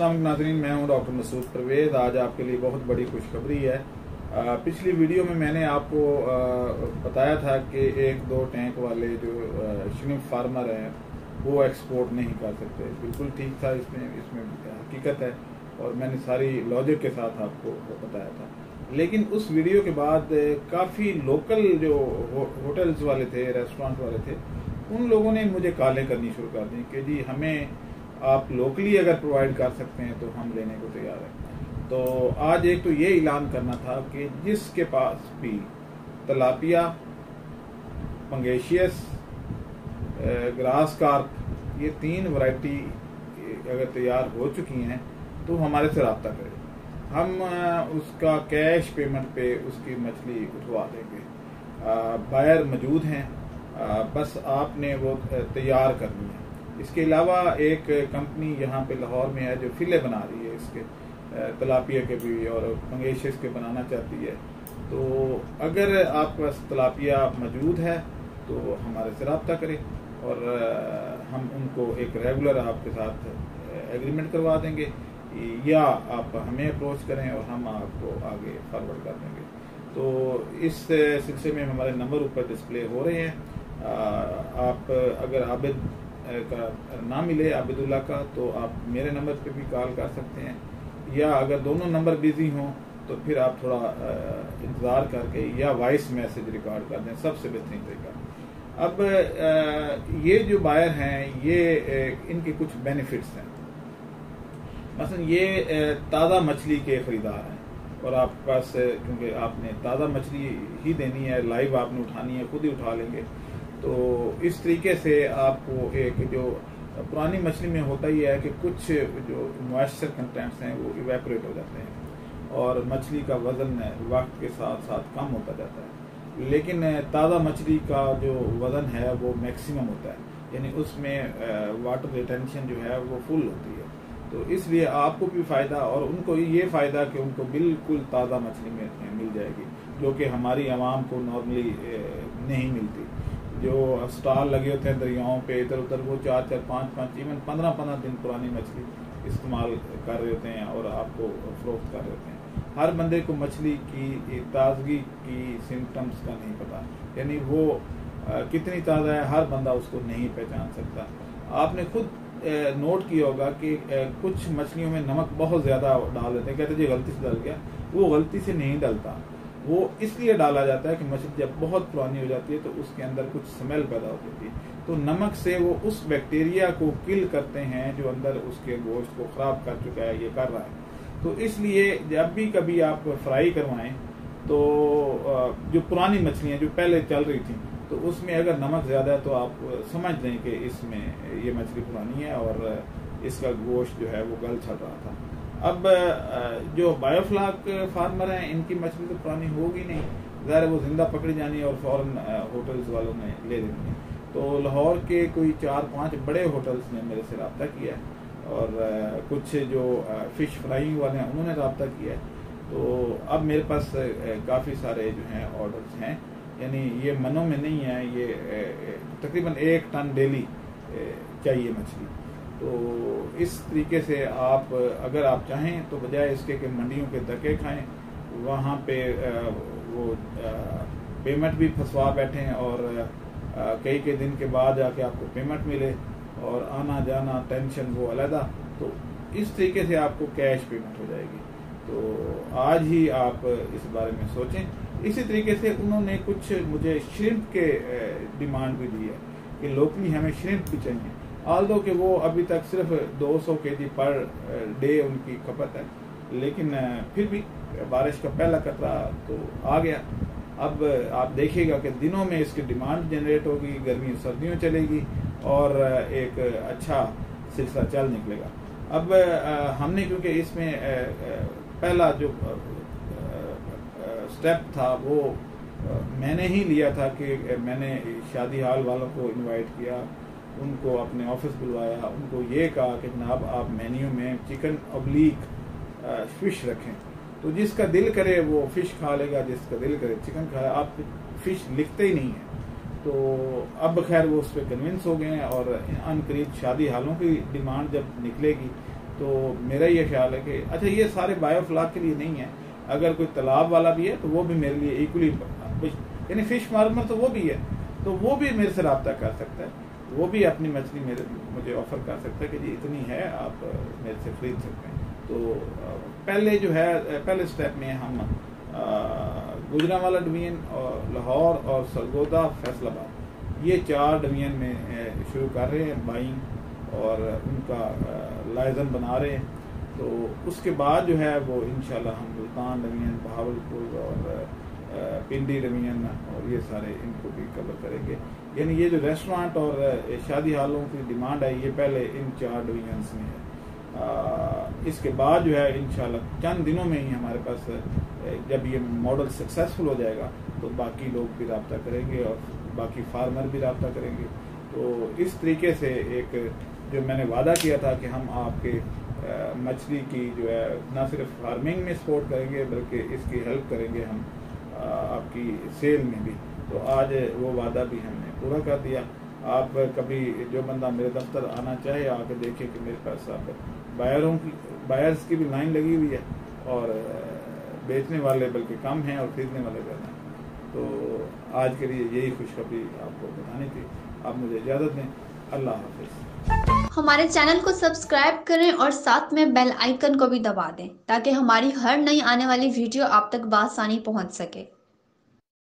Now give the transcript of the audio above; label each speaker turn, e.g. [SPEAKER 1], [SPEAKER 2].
[SPEAKER 1] अस्सलाम नाजरीन, मैं हूँ डॉक्टर मसूद परवेज। आज आपके लिए बहुत बड़ी खुशखबरी है। पिछली वीडियो में मैंने आपको बताया था कि एक दो टैंक वाले जो श्रिम्प फार्मर हैं, वो एक्सपोर्ट नहीं कर सकते। बिल्कुल ठीक था, इसमें इसमें हकीकत है, और मैंने सारी लॉजिक के साथ आपको बताया था। लेकिन उस वीडियो के बाद काफ़ी लोकल जो होटल्स वाले थे रेस्टोरेंट वाले थे, उन लोगों ने मुझे कॉलें करनी शुरू कर दी कि जी, हमें आप लोकली अगर प्रोवाइड कर सकते हैं तो हम लेने को तैयार हैं। तो आज एक तो ये ऐलान करना था कि जिसके पास भी तलापिया पंगेशियस ग्रास कार्प, ये तीन वैरायटी अगर तैयार हो चुकी हैं तो हमारे से रबता करें। हम उसका कैश पेमेंट पे उसकी मछली उठवा देंगे। बायर मौजूद हैं। बस आपने वो तैयार करनी है। इसके अलावा एक कंपनी यहाँ पे लाहौर में है जो फिले बना रही है इसके तलापिया के भी और मंगेशियस के बनाना चाहती है। तो अगर आपके पास तलापिया मौजूद है तो हमारे से रबता करें और हम उनको एक रेगुलर आपके साथ एग्रीमेंट करवा देंगे या आप हमें अप्रोच करें और हम आपको आगे फॉरवर्ड कर देंगे। तो इस सिलसिले में हमारे नंबर ऊपर डिस्प्ले हो रहे हैं। आप अगर आबिद का ना मिले आबिदुल्ला का तो आप मेरे नंबर पे भी कॉल कर सकते हैं। या अगर दोनों नंबर बिज़ी हों तो फिर आप थोड़ा इंतज़ार करके या वॉइस मैसेज रिकॉर्ड कर दें, सबसे बेहतरीन तरीका। अब ये जो बायर हैं, ये इनके कुछ बेनिफिट्स हैं। मसलन ये ताज़ा मछली के ख़रीदार हैं। और आपके पास क्योंकि आपने ताज़ा मछली ही देनी है लाइव आपने उठानी है, खुद ही उठा लेंगे। तो इस तरीके से आपको एक जो पुरानी मछली में होता ही है कि कुछ जो मॉइस्चर कंटेंट्स हैं वो इवेपोरेट हो जाते हैं और मछली का वज़न वक्त के साथ साथ कम होता जाता है। लेकिन ताज़ा मछली का जो वज़न है वो मैक्सिमम होता है। यानी उसमें वाटर रिटेंशन जो है वो फुल होती है। तो इसलिए आपको भी फ़ायदा और उनको ये फ़ायदा कि उनको बिल्कुल ताज़ा मछली मिल जाएगी, जो कि हमारी आवाम को नॉर्मली नहीं मिलती। जो स्टॉल लगे होते हैं दरियाओं पे, इधर उधर, वो चार चार, पाँच पाँच इवन पंद्रह पंद्रह दिन पुरानी मछली इस्तेमाल कर रहे होते हैं और आपको फरोख्त कर रहे होते हैं। हर बंदे को मछली की ताजगी की सिम्टम्स का नहीं पता। यानी वो कितनी ताज़ा है, हर बंदा उसको नहीं पहचान सकता। आपने खुद नोट किया होगा कि कुछ मछलियों में नमक बहुत ज़्यादा डाल देते हैं। कहते जी, गलती से डल गया। वो गलती से नहीं डलता। वो इसलिए डाला जाता है कि मछली जब बहुत पुरानी हो जाती है तो उसके अंदर कुछ स्मेल पैदा हो जाती है। तो नमक से वो उस बैक्टीरिया को किल करते हैं जो अंदर उसके गोश्त को खराब कर चुका है, ये कर रहा है। तो इसलिए जब भी कभी आप फ्राई करवाएँ तो जो पुरानी मछलियाँ जो पहले चल रही थी तो उसमें अगर नमक ज़्यादा है तो आप समझ लें कि इसमें ये मछली पुरानी है और इसका गोश्त जो है वो गल छट रहा था। अब जो बायोफ्लाक फार्मर हैं, इनकी मछली तो पुरानी होगी नहीं। ज़ाहिर वो ज़िंदा पकड़ी जानी और फॉरन होटल्स वालों ने ले लेनी तो लाहौर के कोई चार पाँच बड़े होटल्स ने मेरे से रबता किया है और कुछ जो फ़िश फ्राइंग वाले हैं, उन्होंने रबता किया है। तो अब मेरे पास काफ़ी सारे जो हैं, ऑर्डर्स हैं। यानी ये मनों में नहीं है, ये तकरीबन एक टन डेली चाहिए मछली। तो इस तरीके से आप, अगर आप चाहें तो बजाय इसके कि मंडियों के धक्के खाएँ, वहाँ पे वो पेमेंट भी फंसवा बैठे और कई कई दिन के बाद जाके आपको पेमेंट मिले और आना जाना टेंशन वो अलहदा तो इस तरीके से आपको कैश पेमेंट हो जाएगी। तो आज ही आप इस बारे में सोचें। इसी तरीके से उन्होंने कुछ मुझे श्रिम्प के डिमांड भी दी है कि लोकली हमें श्रिम्प भी चाहिए। आल दो कि वो अभी तक सिर्फ़ 200 के जी पर डे उनकी खपत है। लेकिन फिर भी बारिश का पहला कतरा तो आ गया। अब आप देखिएगा कि दिनों में इसकी डिमांड जनरेट होगी, गर्मी सर्दियों चलेगी और एक अच्छा सिलसिला चल निकलेगा। अब हमने क्योंकि इसमें पहला जो स्टेप था वो मैंने ही लिया था कि मैंने शादी हाल वालों को इनवाइट किया। उनको अपने ऑफ़िस बुलवाया, उनको ये कहा कि जनाब, आप मेन्यू में चिकन अबलीक फ़िश रखें। तो जिसका दिल करे वो फ़िश खा लेगा, जिसका दिल करे चिकन खाए आप फ़िश लिखते ही नहीं है। तो अब खैर वो उस पर कन्विंस हो गए हैं और अनकरीब शादी हालों की डिमांड जब निकलेगी तो मेरा ये ख्याल है कि अच्छा ये सारे बायोफ्लाक के लिए नहीं है। अगर कोई तालाब वाला भी है तो वो भी मेरे लिए इक्वली यानी फ़िश फार्मर तो वो भी है तो वो भी मेरे से रबता कर सकता है। वो भी अपनी मछली मेरे, मुझे ऑफ़र कर सकता है कि जी इतनी है, आप मेरे से खरीद सकते हैं। तो पहले जो है पहले स्टेप में हम गुजरावाला डिवीज़न और लाहौर और सरगोदा, फैसलाबाद, ये चार डिवीज़न में शुरू कर रहे हैं बाइंग और उनका लाइजन बना रहे हैं। तो उसके बाद जो है वो इनशाला हम मुल्तान डिवीज़न बहावलपुर और पिंडी डिवीज़न और ये सारे इनको भी कवर करेंगे। यानी ये जो रेस्टोरेंट और शादी हालों की डिमांड है ये पहले इन चार डिवीजन्स में है। आ, इसके बाद जो है इन चंद दिनों में ही हमारे पास जब ये मॉडल सक्सेसफुल हो जाएगा तो बाकी लोग भी रबता करेंगे और बाकी फार्मर भी रबता करेंगे। तो इस तरीके से एक जो मैंने वादा किया था कि हम आपके मछली की जो है ना सिर्फ़ फ़ार्मिंग में सपोर्ट करेंगे बल्कि इसकी हेल्प करेंगे हम। आपकी सेल में भी। तो आज वो वादा भी हमने पूरा कर दिया। आप कभी जो बंदा मेरे दफ्तर आना चाहे, आके देखे कि मेरे पास आप बायरों की, बायर्स की भी लाइन लगी हुई है और बेचने वाले बल्कि कम हैं और खरीदने वाले ज़्यादा हैं। तो आज के लिए यही खुशखबरी आपको बतानी थी। आप मुझे इजाज़त दें। अल्लाह हाफिज़।
[SPEAKER 2] हमारे चैनल को सब्सक्राइब करें और साथ में बेल आइकन को भी दबा दें, ताकि हमारी हर नई आने वाली वीडियो आप तक बासानी पहुँच सके।